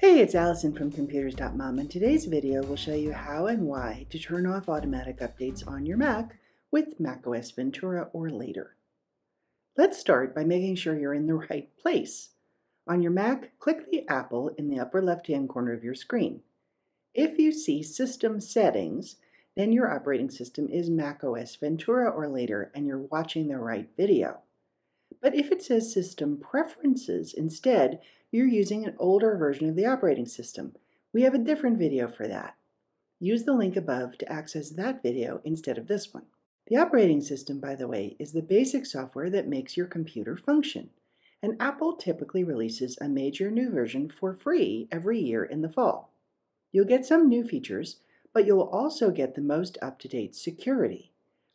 Hey, it's Allison from Computers.mom and today's video will show you how and why to turn off automatic updates on your Mac with macOS Ventura or later. Let's start by making sure you're in the right place. On your Mac, click the Apple in the upper left-hand corner of your screen. If you see System Settings, then your operating system is macOS Ventura or later and you're watching the right video. But if it says System Preferences instead, you're using an older version of the operating system. We have a different video for that. Use the link above to access that video instead of this one. The operating system, by the way, is the basic software that makes your computer function. And Apple typically releases a major new version for free every year in the fall. You'll get some new features, but you'll also get the most up-to-date security.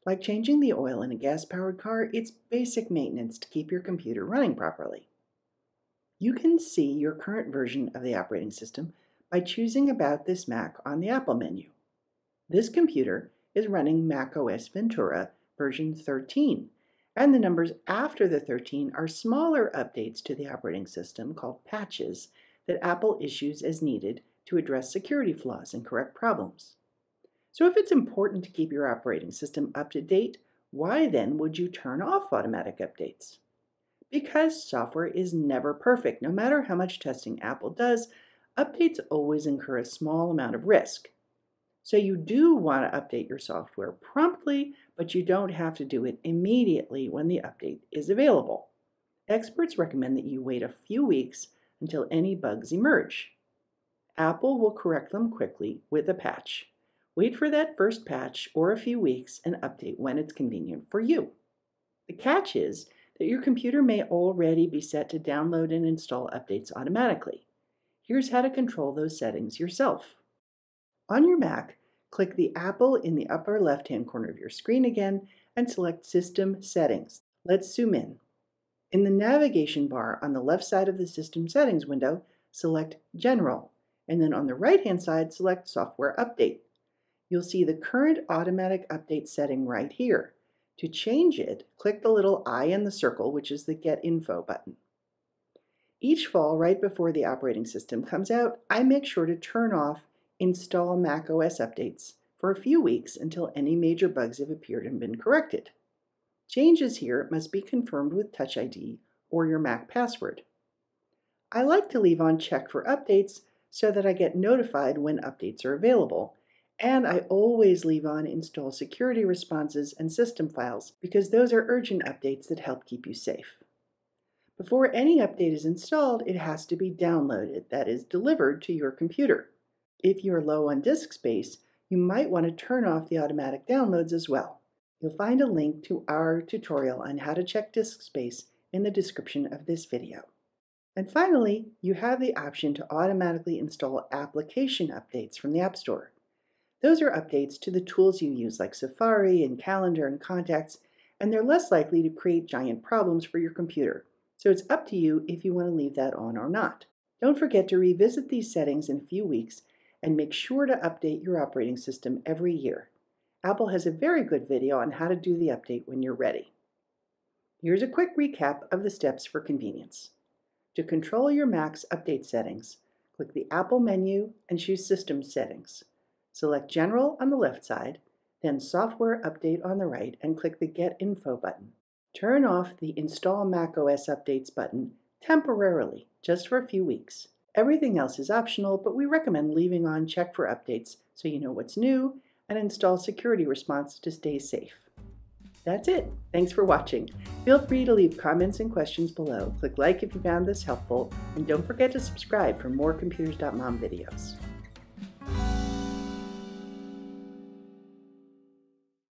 Like changing the oil in a gas-powered car, it's basic maintenance to keep your computer running properly. You can see your current version of the operating system by choosing About this Mac on the Apple menu. This computer is running macOS Ventura version 13, and the numbers after the 13 are smaller updates to the operating system called patches that Apple issues as needed to address security flaws and correct problems. So if it's important to keep your operating system up to date, why then would you turn off automatic updates? Because software is never perfect. No matter how much testing Apple does, updates always incur a small amount of risk. So you do want to update your software promptly, but you don't have to do it immediately when the update is available. Experts recommend that you wait a few weeks until any bugs emerge. Apple will correct them quickly with a patch. Wait for that first patch or a few weeks and update when it's convenient for you. The catch is that your computer may already be set to download and install updates automatically. Here's how to control those settings yourself. On your Mac, click the Apple in the upper left-hand corner of your screen again and select System Settings. Let's zoom in. In the navigation bar on the left side of the System Settings window, select General, and then on the right-hand side, select Software Update. You'll see the current automatic update setting right here. To change it, click the little I in the circle, which is the Get Info button. Each fall, right before the operating system comes out, I make sure to turn off Install macOS updates for a few weeks until any major bugs have appeared and been corrected. Changes here must be confirmed with Touch ID or your Mac password. I like to leave on Check for Updates so that I get notified when updates are available and I always leave on install security responses and system files because those are urgent updates that help keep you safe. Before any update is installed, it has to be downloaded, that is, delivered to your computer. If you're low on disk space, you might want to turn off the automatic downloads as well. You'll find a link to our tutorial on how to check disk space in the description of this video. And finally, you have the option to automatically install application updates from the App Store. Those are updates to the tools you use like Safari and Calendar and Contacts, and they're less likely to create giant problems for your computer. So it's up to you if you want to leave that on or not. Don't forget to revisit these settings in a few weeks and make sure to update your operating system every year. Apple has a very good video on how to do the update when you're ready. Here's a quick recap of the steps for convenience. To control your Mac's update settings, click the Apple menu and choose System Settings. Select General on the left side, then Software Update on the right, and click the Get Info button. Turn off the Install macOS Updates button temporarily, just for a few weeks. Everything else is optional, but we recommend leaving on Check for Updates so you know what's new and install Security Response to stay safe. That's it. Thanks for watching. Feel free to leave comments and questions below. Click like if you found this helpful, and don't forget to subscribe for more Computers.mom videos.